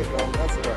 you go. That's it.